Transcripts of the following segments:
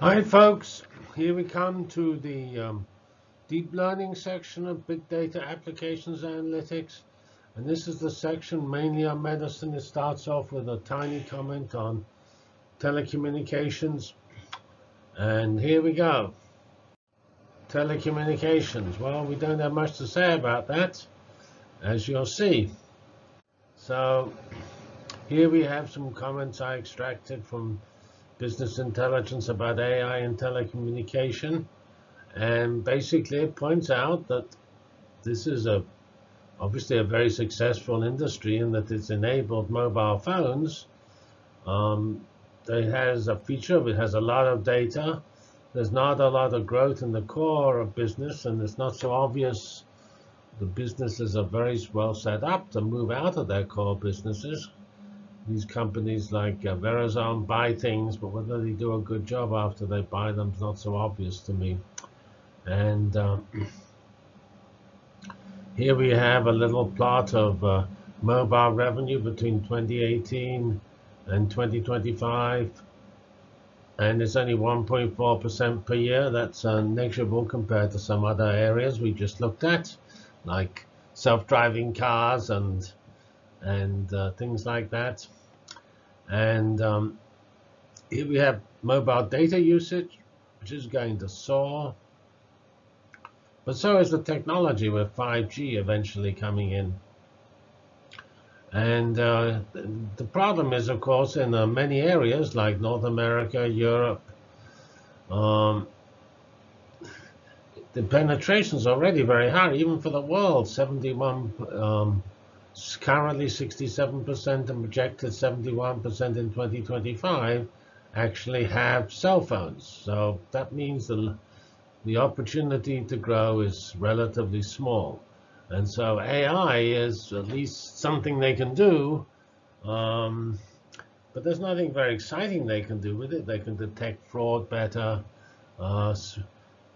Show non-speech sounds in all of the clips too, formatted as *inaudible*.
Hi folks, here we come to the um, deep learning section of big data applications analytics. And this is the section mainly on medicine. It starts off with a tiny comment on telecommunications. And here we go. Telecommunications. Well, we don't have much to say about that, as you'll see. So here we have some comments I extracted from business intelligence about AI and telecommunication. And basically it points out that this is a obviously a very successful industry in that it's enabled mobile phones. Um, it has a feature, it has a lot of data. There's not a lot of growth in the core of business, and it's not so obvious the businesses are very well set up to move out of their core businesses these companies like uh, Verizon buy things, but whether they do a good job after they buy them is not so obvious to me. And uh, here we have a little plot of uh, mobile revenue between 2018 and 2025. And it's only 1.4% per year. That's uh, negligible compared to some other areas we just looked at, like self-driving cars and and uh, things like that. And um, here we have mobile data usage, which is going to soar. But so is the technology with 5G eventually coming in. And uh, the problem is, of course, in uh, many areas like North America, Europe, um, the penetration is already very high, even for the world, 71 um, currently 67% and projected 71% in 2025 actually have cell phones. So that means the, the opportunity to grow is relatively small. And so AI is at least something they can do, um, but there's nothing very exciting they can do with it. They can detect fraud better, uh,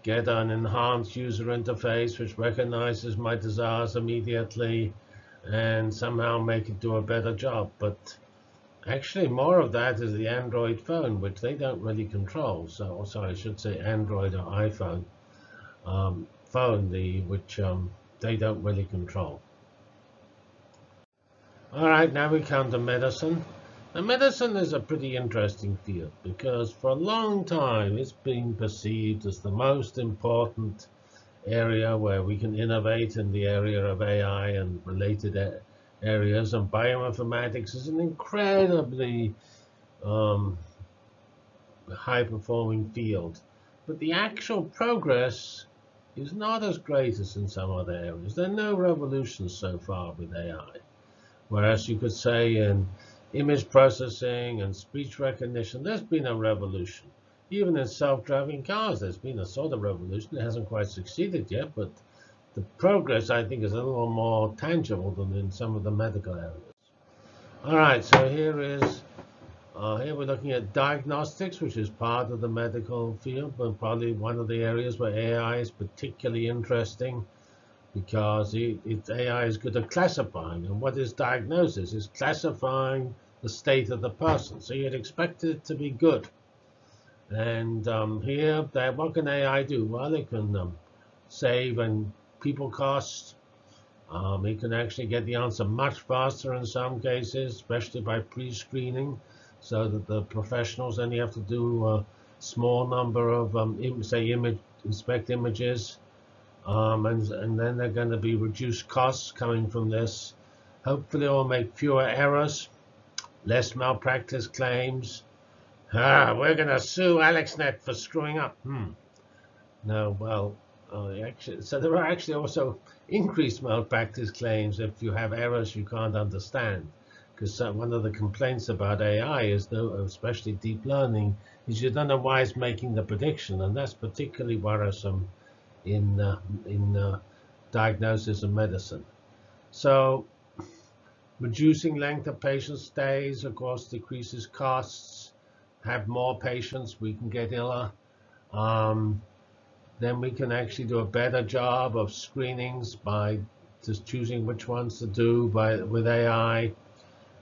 get an enhanced user interface which recognizes my desires immediately, and somehow make it do a better job. But actually, more of that is the Android phone, which they don't really control. So, sorry, I should say Android or iPhone um, phone, the which um, they don't really control. All right, now we come to medicine. Now, medicine is a pretty interesting field because for a long time it's been perceived as the most important area where we can innovate in the area of AI and related areas. And bioinformatics is an incredibly um, high-performing field. But the actual progress is not as great as in some other areas. There are no revolutions so far with AI. Whereas you could say in image processing and speech recognition, there's been a revolution. Even in self-driving cars, there's been a sort of revolution. It hasn't quite succeeded yet, but the progress, I think, is a little more tangible than in some of the medical areas. All right, so here is, uh, here we're looking at diagnostics, which is part of the medical field, but probably one of the areas where AI is particularly interesting because it, it, AI is good at classifying. And what is diagnosis? It's classifying the state of the person. So you'd expect it to be good. And um, here, that what can AI do? Well, it can um, save and people costs. Um, it can actually get the answer much faster in some cases, especially by pre-screening, so that the professionals only have to do a small number of, um, say, image inspect images, um, and, and then they're going to be reduced costs coming from this. Hopefully, it will make fewer errors, less malpractice claims, Ah, we're going to sue AlexNet for screwing up. Hmm. No, well, uh, actually, so there are actually also increased malpractice claims if you have errors you can't understand. Because one of the complaints about AI is, though, especially deep learning, is you don't know why it's making the prediction, and that's particularly worrisome in uh, in uh, diagnosis and medicine. So, reducing length of patient stays, of course, decreases costs have more patients, we can get iller. Um, then we can actually do a better job of screenings by just choosing which ones to do by with AI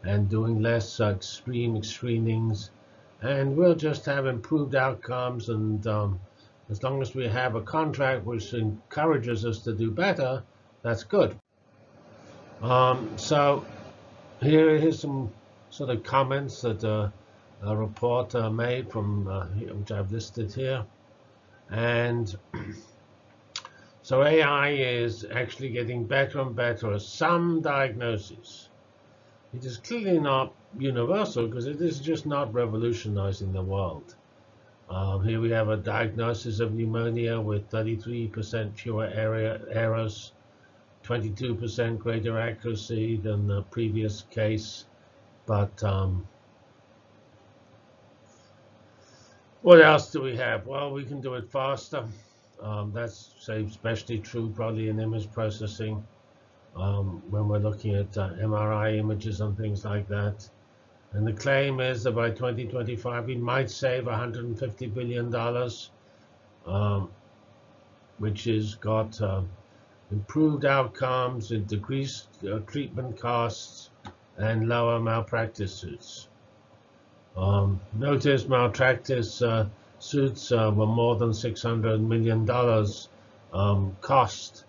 and doing less uh, extreme screenings and we'll just have improved outcomes. And um, as long as we have a contract which encourages us to do better, that's good. Um, so here's some sort of comments that uh, a reporter made from uh, which I've listed here. And *clears throat* so AI is actually getting better and better at some diagnoses. It is clearly not universal because it is just not revolutionizing the world. Um, here we have a diagnosis of pneumonia with 33% fewer area errors, 22% greater accuracy than the previous case. But um, what else do we have? Well, we can do it faster. Um, that's say, especially true probably in image processing um, when we're looking at uh, MRI images and things like that. And the claim is that by 2025, we might save $150 billion, um, which has got uh, improved outcomes and decreased uh, treatment costs and lower malpractice suits. Um, notice malpractice uh, suits uh, were more than $600 million um, cost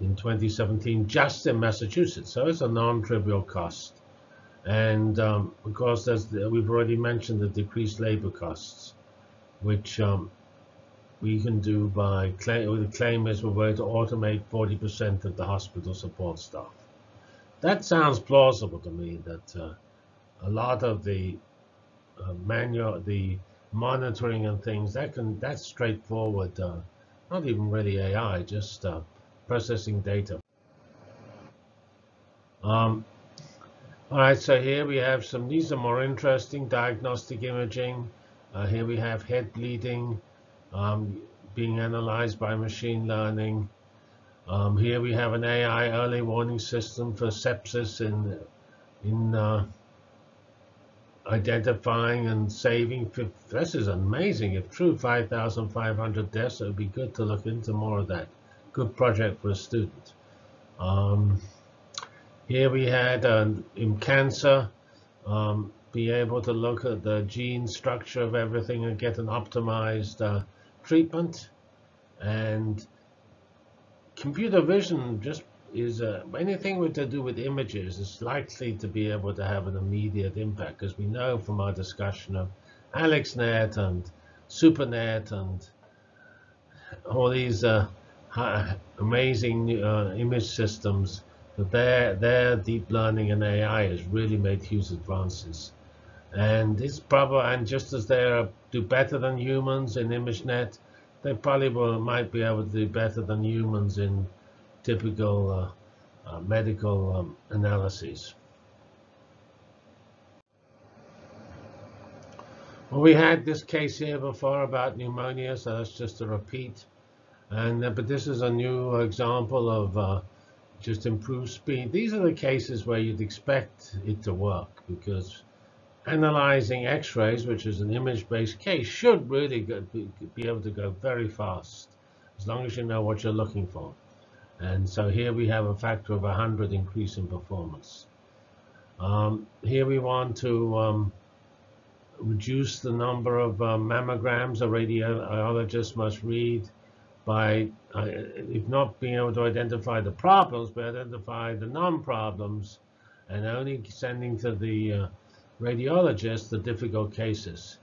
in 2017 just in Massachusetts. So it's a non-trivial cost. And um, of course, the, we've already mentioned the decreased labor costs, which um, we can do by claim, the claim is we're going to automate 40% of the hospital support staff. That sounds plausible to me that uh, a lot of the uh, manual, the monitoring and things, that can that's straightforward. Uh, not even really AI, just uh, processing data. Um, all right, so here we have some, these are more interesting diagnostic imaging. Uh, here we have head bleeding um, being analyzed by machine learning. Um, here we have an AI early warning system for sepsis in, in uh, identifying and saving. This is amazing. If true, 5,500 deaths, it would be good to look into more of that good project for a student. Um, here we had uh, in cancer, um, be able to look at the gene structure of everything and get an optimized uh, treatment. And computer vision just is uh, anything with to do with images is likely to be able to have an immediate impact because we know from our discussion of AlexNet and SuperNet and all these uh, amazing uh, image systems that their their deep learning and AI has really made huge advances. And it's probably and just as they do better than humans in ImageNet, they probably will, might be able to do better than humans in typical uh, uh, medical um, analyses. Well, we had this case here before about pneumonia, so that's just a repeat. And uh, but this is a new example of uh, just improved speed. These are the cases where you'd expect it to work because analyzing X-rays, which is an image-based case, should really be, be able to go very fast as long as you know what you're looking for. And so here we have a factor of 100 increase in performance. Um, here we want to um, reduce the number of uh, mammograms a radiologist must read by, uh, if not being able to identify the problems, but identify the non-problems and only sending to the uh, radiologist the difficult cases.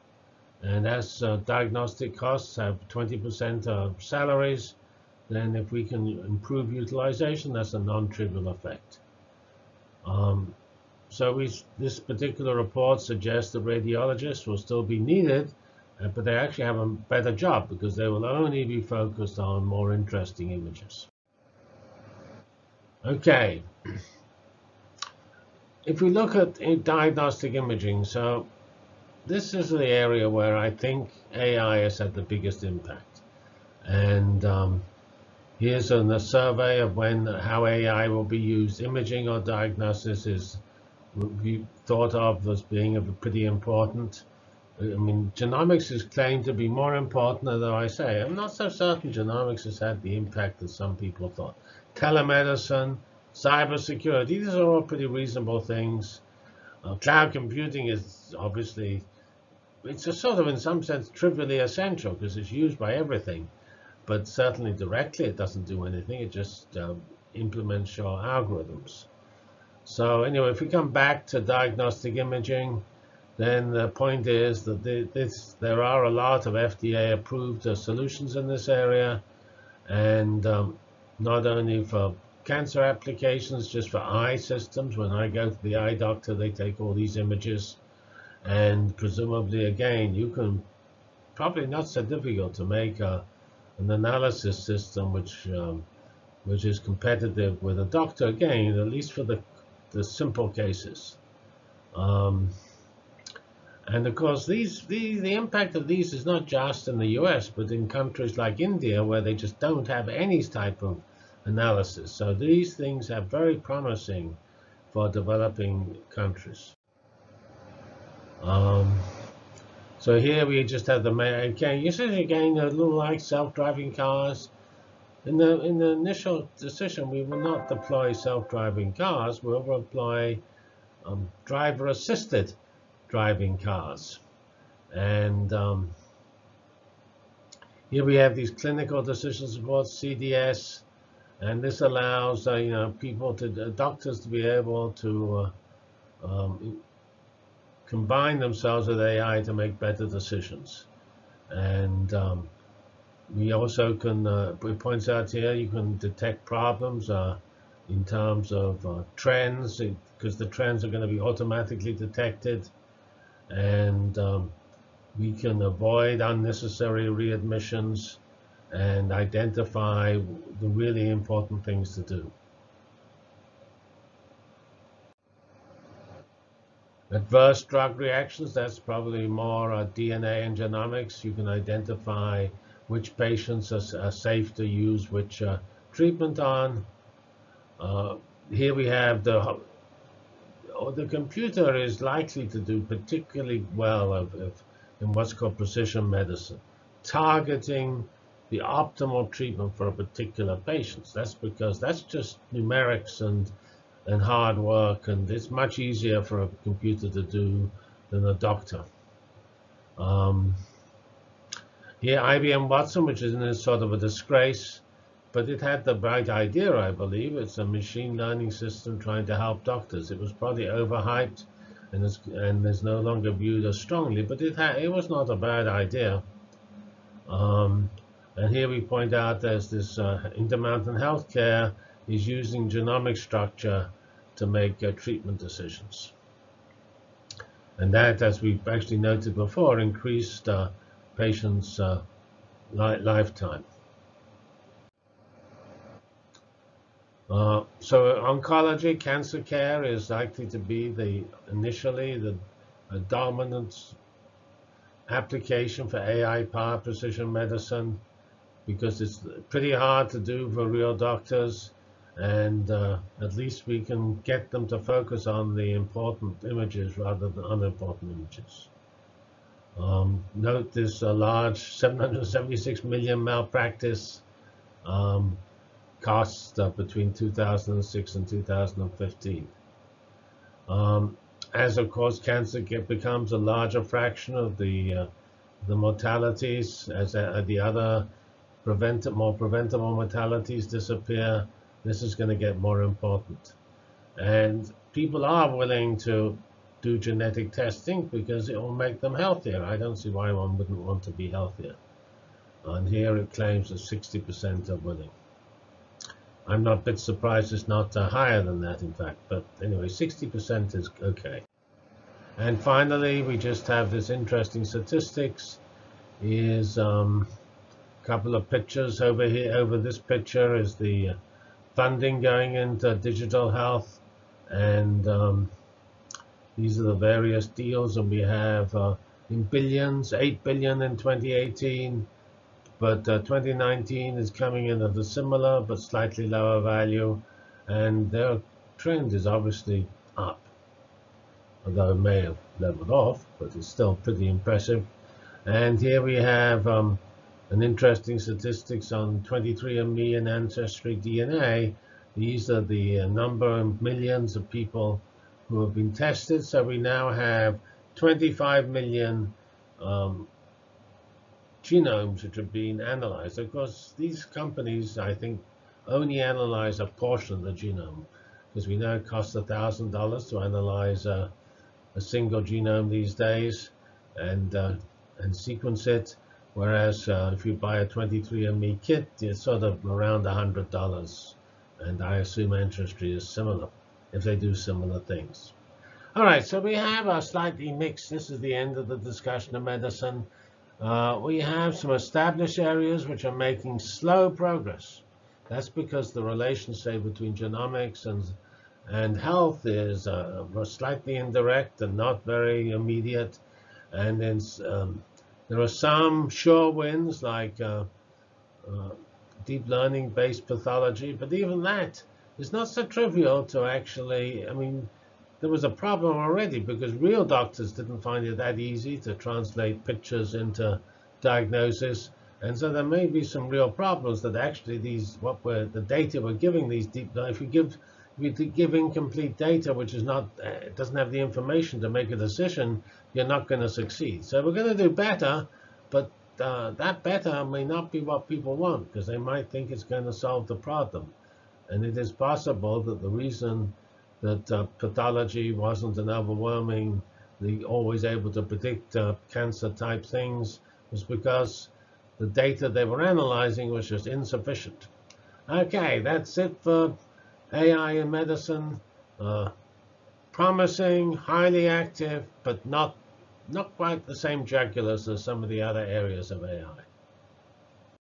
And as uh, diagnostic costs have 20% of salaries, then if we can improve utilization, that's a non-trivial effect. Um, so we, this particular report suggests that radiologists will still be needed, uh, but they actually have a better job because they will only be focused on more interesting images. Okay. *clears throat* If we look at diagnostic imaging, so this is the area where I think AI has had the biggest impact. And um, here's a, survey of when how AI will be used. Imaging or diagnosis is thought of as being pretty important. I mean, genomics is claimed to be more important, although I say I'm not so certain genomics has had the impact that some people thought. Telemedicine, cybersecurity, these are all pretty reasonable things. Uh, cloud computing is obviously it's a sort of, in some sense, trivially essential because it's used by everything. But certainly directly, it doesn't do anything. It just um, implements your algorithms. So anyway, if we come back to diagnostic imaging, then the point is that this, there are a lot of FDA-approved uh, solutions in this area, and um, not only for cancer applications, just for eye systems. When I go to the eye doctor, they take all these images, and presumably, again, you can probably not so difficult to make a, an analysis system which um, which is competitive with a doctor, again, at least for the, the simple cases. Um, and of course, these the, the impact of these is not just in the US, but in countries like India, where they just don't have any type of analysis. So these things are very promising for developing countries. Um, so here we just have the again. You see again a little like self-driving cars. In the in the initial decision, we will not deploy self-driving cars. We'll deploy um, driver-assisted driving cars. And um, here we have these clinical decision support, CDS, and this allows uh, you know people to uh, doctors to be able to uh, um, combine themselves with AI to make better decisions. And um, we also can, uh, it points out here, you can detect problems uh, in terms of uh, trends, because the trends are going to be automatically detected and um, we can avoid unnecessary readmissions and identify the really important things to do. Adverse drug reactions, that's probably more uh, DNA and genomics. You can identify which patients are, are safe to use which uh, treatment on. Uh, here we have the the computer is likely to do particularly well if, if in what's called precision medicine, targeting the optimal treatment for a particular patient. That's because that's just numerics and and hard work, and it's much easier for a computer to do than a doctor. Um, here, IBM Watson, which is in sort of a disgrace, but it had the bright idea, I believe. It's a machine learning system trying to help doctors. It was probably overhyped and is, and is no longer viewed as strongly, but it, it was not a bad idea. Um, and here we point out there's this uh, Intermountain Healthcare is using genomic structure to make uh, treatment decisions. And that, as we've actually noted before, increased uh, patients' uh, li lifetime. Uh, so oncology, cancer care is likely to be the initially the, dominant application for AI-powered precision medicine because it's pretty hard to do for real doctors and uh, at least we can get them to focus on the important images rather than unimportant images. Um, note this uh, large 776 million malpractice um, costs uh, between 2006 and 2015. Um, as of course cancer get, becomes a larger fraction of the uh, the mortalities, as uh, the other prevent more preventable mortalities disappear, this is going to get more important. And people are willing to do genetic testing because it will make them healthier. I don't see why one wouldn't want to be healthier. And here it claims that 60% are willing. I'm not a bit surprised it's not uh, higher than that, in fact. But anyway, 60% is okay. And finally, we just have this interesting statistics. Is um, a couple of pictures over here. Over this picture is the uh, funding going into digital health, and um, these are the various deals. And we have uh, in billions, 8 billion in 2018, but uh, 2019 is coming in at a similar but slightly lower value, and their trend is obviously up, although it may have leveled off, but it's still pretty impressive. And here we have um, an interesting statistics on 23andMe and Ancestry DNA. These are the uh, number of millions of people who have been tested. So we now have 25 million um, genomes which have been analyzed. Of course, these companies, I think, only analyze a portion of the genome because we know it costs $1,000 to analyze a, a, single genome these days and, uh, and sequence it. Whereas uh, if you buy a 23andMe kit, it's sort of around $100. And I assume Ancestry is similar if they do similar things. All right, so we have a slightly mixed, this is the end of the discussion of medicine. Uh, we have some established areas which are making slow progress. That's because the relation, say, between genomics and, and health is uh, slightly indirect and not very immediate. And then um, there are some sure wins, like uh, uh deep learning-based pathology, but even that is not so trivial to actually, I mean, there was a problem already because real doctors didn't find it that easy to translate pictures into diagnosis. And so there may be some real problems that actually these, what we're, the data we're giving these deep, if you give, if you give incomplete data, which is not, uh, doesn't have the information to make a decision, you're not going to succeed. So we're going to do better, but uh, that better may not be what people want because they might think it's going to solve the problem. And it is possible that the reason that uh, pathology wasn't an overwhelming, the always able to predict uh, cancer type things was because the data they were analyzing was just insufficient. Okay, that's it for AI in medicine. Uh, promising, highly active, but not not quite the same jugulars as some of the other areas of AI.